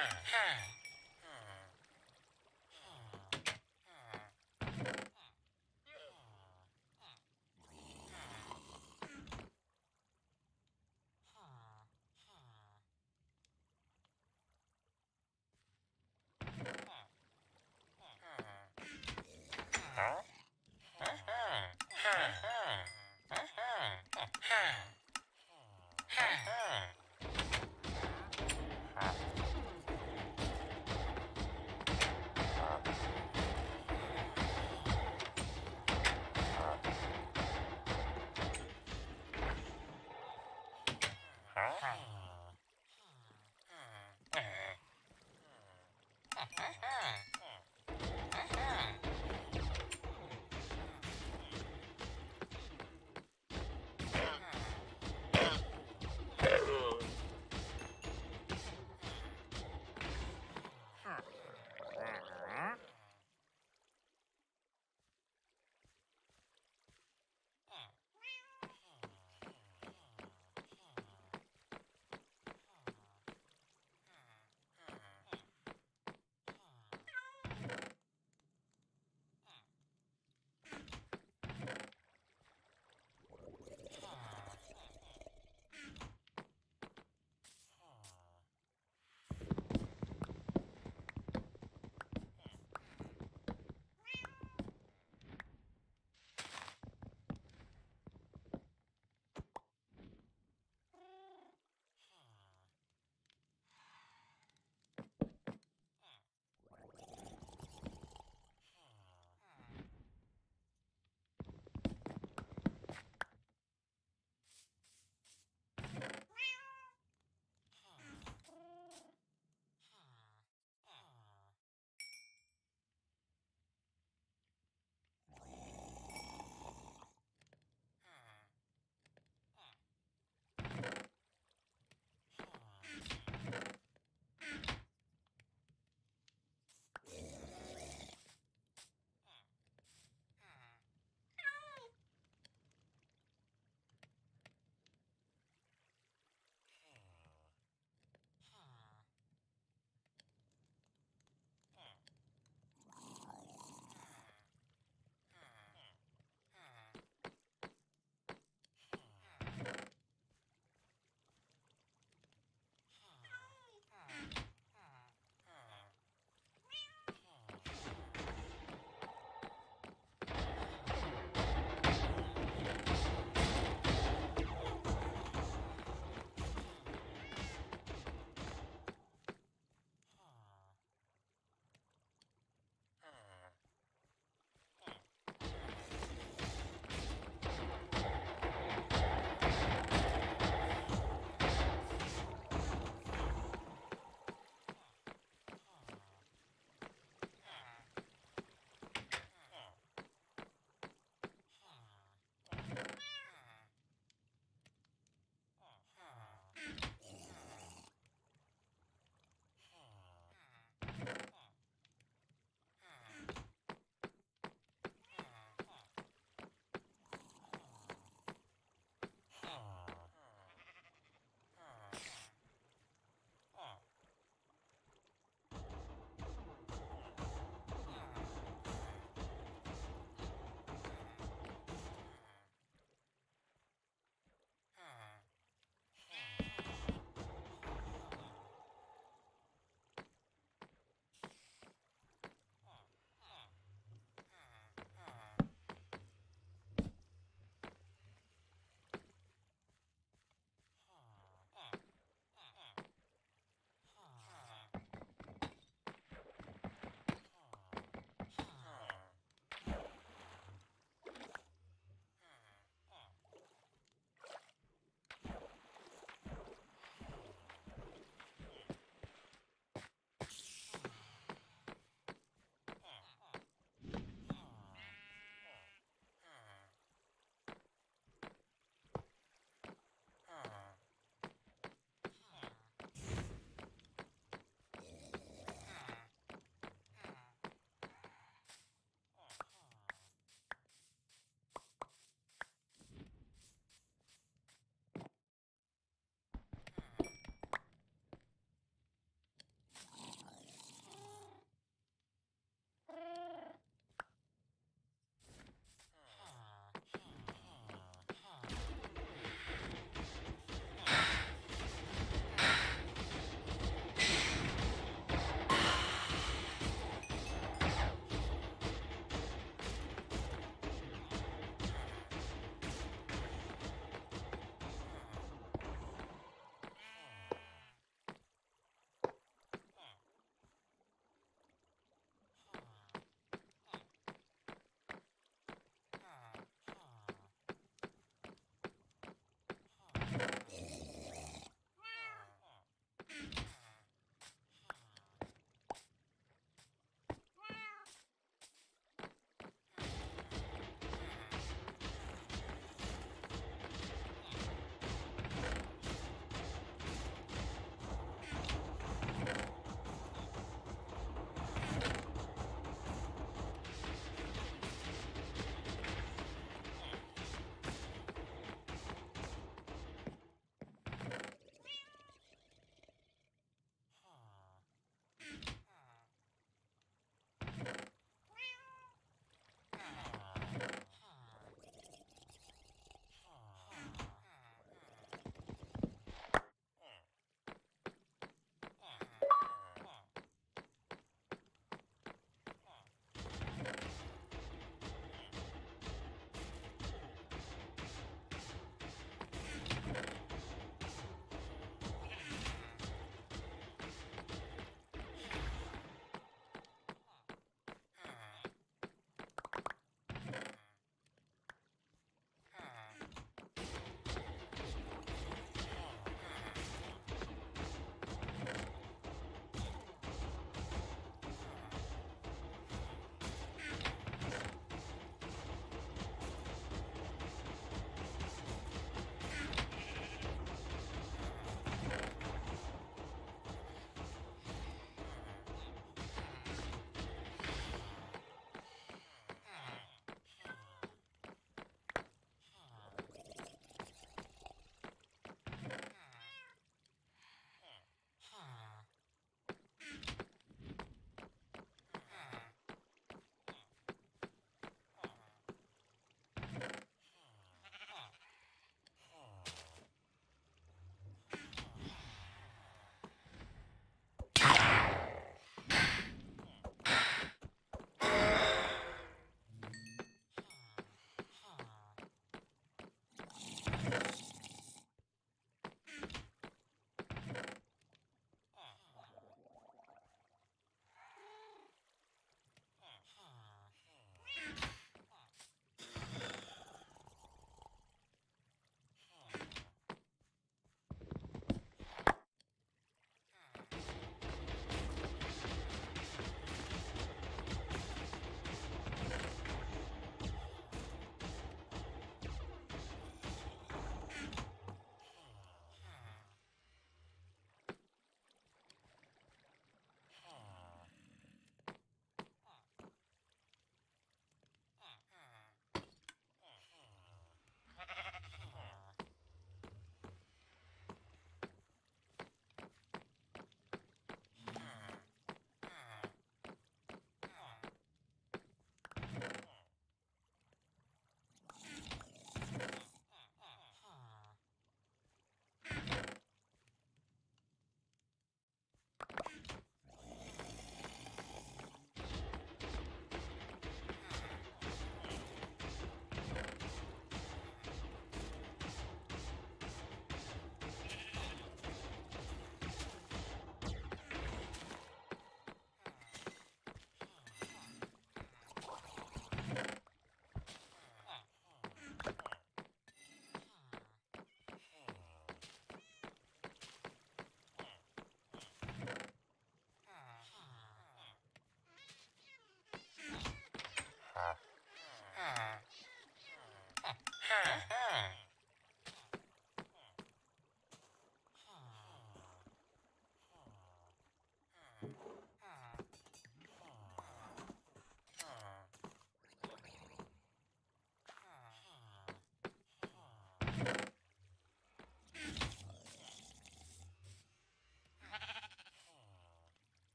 ha.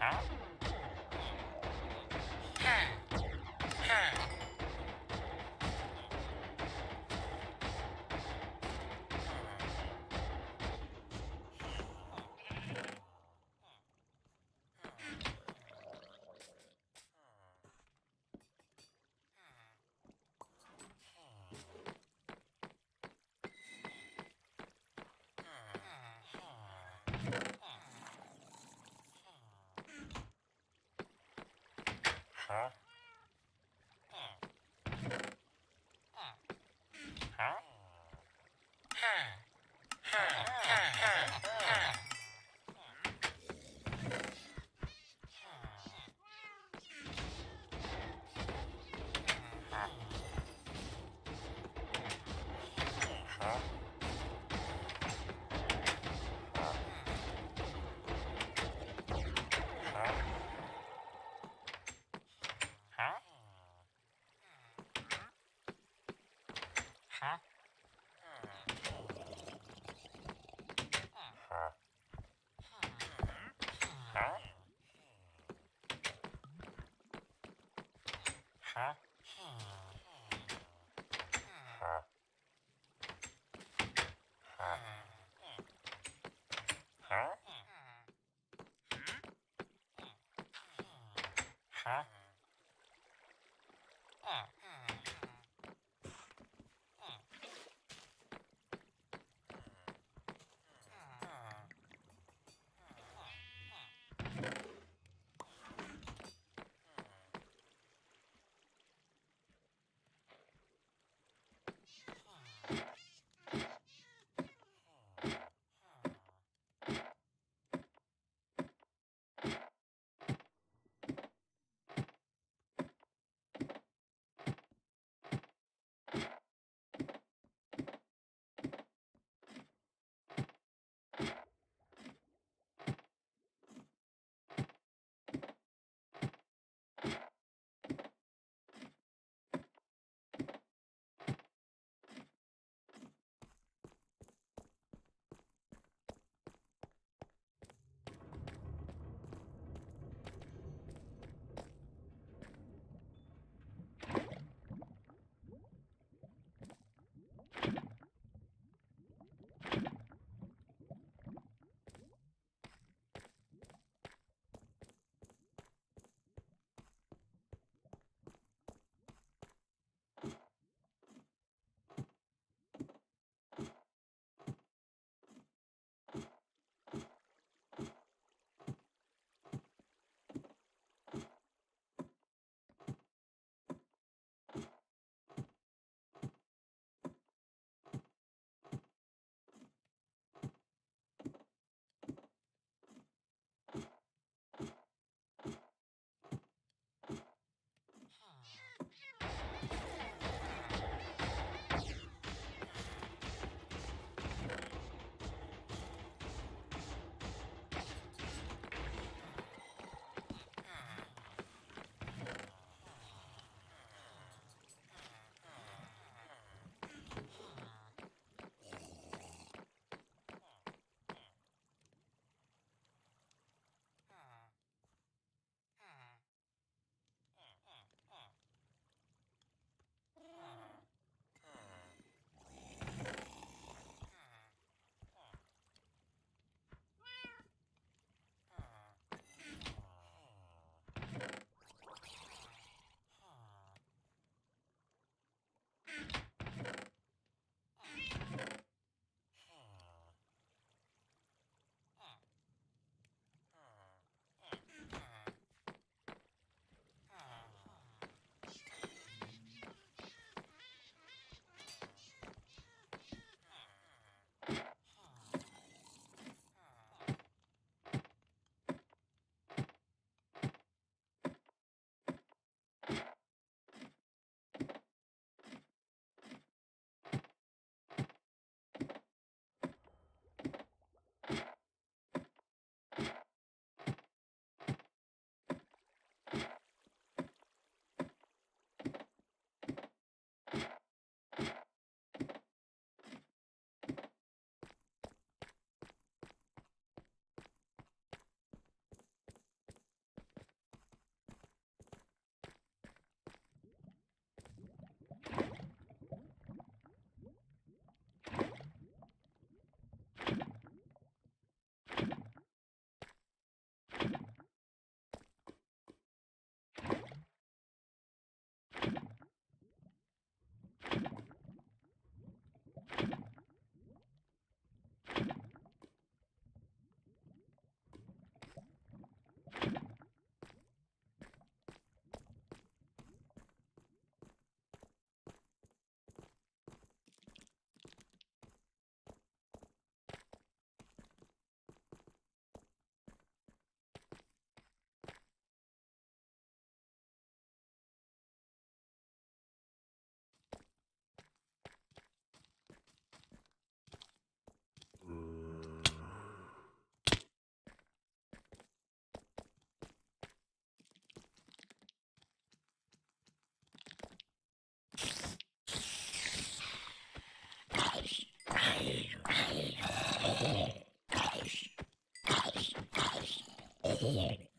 Huh? scared.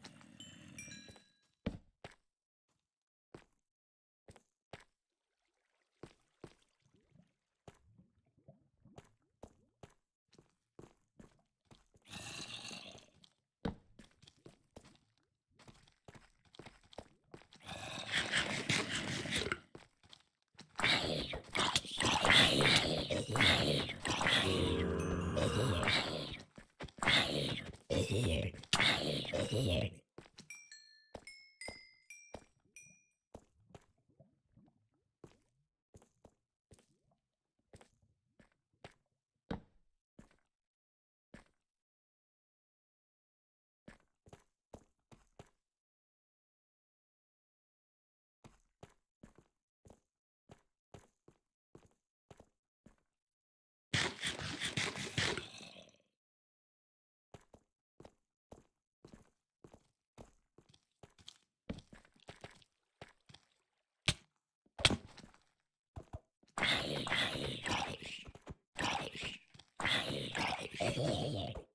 year. Hey, hey, hey.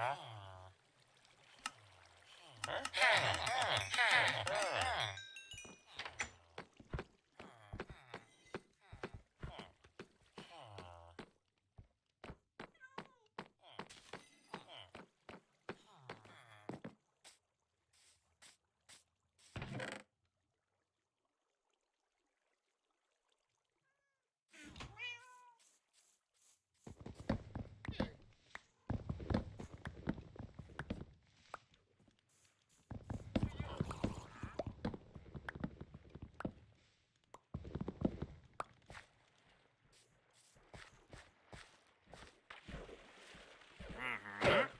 Huh? Uh-huh.